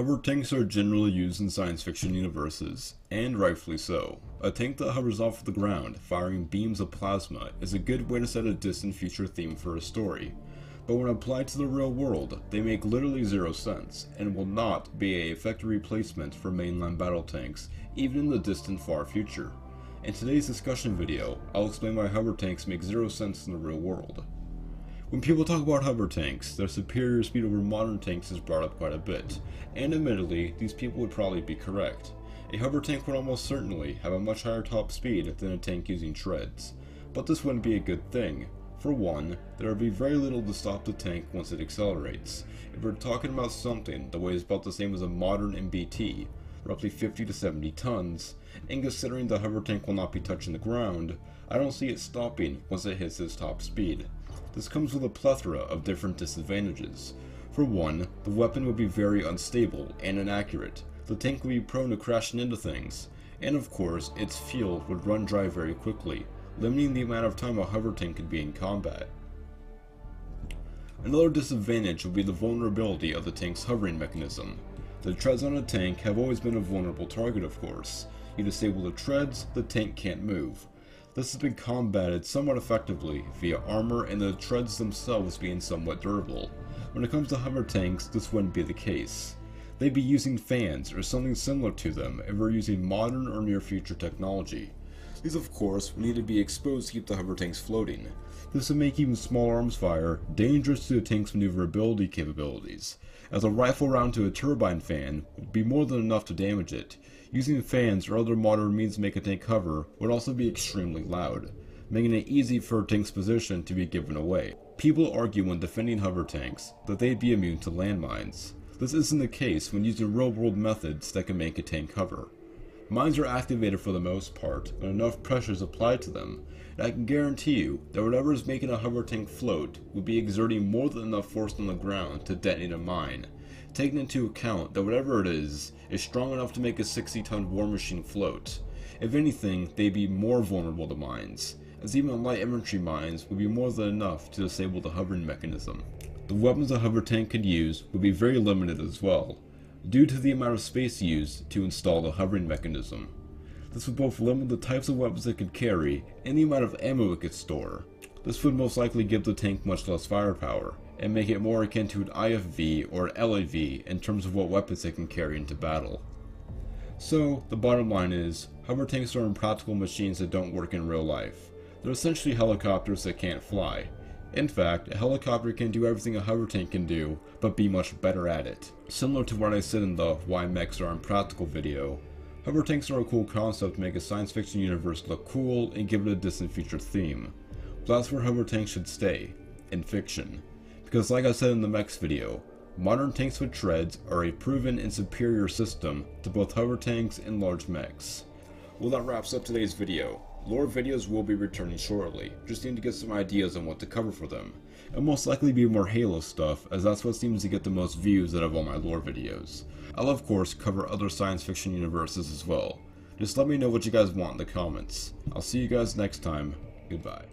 Hover tanks are generally used in science fiction universes, and rightfully so. A tank that hovers off the ground, firing beams of plasma, is a good way to set a distant future theme for a story. But when applied to the real world, they make literally zero sense, and will not be a effective replacement for mainline battle tanks, even in the distant far future. In today's discussion video, I'll explain why hover tanks make zero sense in the real world. When people talk about hover tanks, their superior speed over modern tanks is brought up quite a bit, and admittedly, these people would probably be correct. A hover tank would almost certainly have a much higher top speed than a tank using treads, but this wouldn't be a good thing. For one, there would be very little to stop the tank once it accelerates. If we're talking about something that weighs about the same as a modern MBT, roughly 50 to 70 tons, and considering the hover tank will not be touching the ground, I don't see it stopping once it hits its top speed. This comes with a plethora of different disadvantages. For one, the weapon would be very unstable and inaccurate, the tank would be prone to crashing into things, and of course, its fuel would run dry very quickly, limiting the amount of time a hover tank could be in combat. Another disadvantage would be the vulnerability of the tank's hovering mechanism. The treads on a tank have always been a vulnerable target of course. You disable the treads, the tank can't move. This has been combated somewhat effectively via armor and the treads themselves being somewhat durable. When it comes to hover tanks, this wouldn't be the case. They'd be using fans or something similar to them if we're using modern or near future technology. These of course need to be exposed to keep the hover tanks floating. This would make even small arms fire dangerous to the tank's maneuverability capabilities, as a rifle round to a turbine fan would be more than enough to damage it, Using fans or other modern means to make a tank hover would also be extremely loud, making it easy for a tank's position to be given away. People argue when defending hover tanks that they'd be immune to landmines. This isn't the case when using real-world methods that can make a tank hover. Mines are activated for the most part when enough pressure is applied to them, and I can guarantee you that whatever is making a hover tank float would be exerting more than enough force on the ground to detonate a mine, taking into account that whatever it is, is strong enough to make a 60 ton war machine float. If anything, they'd be more vulnerable to mines, as even light infantry mines would be more than enough to disable the hovering mechanism. The weapons a hover tank could use would be very limited as well, due to the amount of space used to install the hovering mechanism. This would both limit the types of weapons it could carry and the amount of ammo it could store. This would most likely give the tank much less firepower, and make it more akin to an IFV or an LAV in terms of what weapons it can carry into battle. So, the bottom line is, hover tanks are impractical machines that don't work in real life. They're essentially helicopters that can't fly. In fact, a helicopter can do everything a hover tank can do, but be much better at it. Similar to what I said in the Why Mechs Are Impractical video, hover tanks are a cool concept to make a science fiction universe look cool and give it a distant future theme. But that's where hover tanks should stay, in fiction. Because like I said in the Mechs video, modern tanks with treads are a proven and superior system to both hover tanks and large mechs. Well that wraps up today's video. Lore videos will be returning shortly, just need to get some ideas on what to cover for them. It'll most likely be more Halo stuff, as that's what seems to get the most views out of all my lore videos. I'll of course cover other science fiction universes as well. Just let me know what you guys want in the comments. I'll see you guys next time. Goodbye.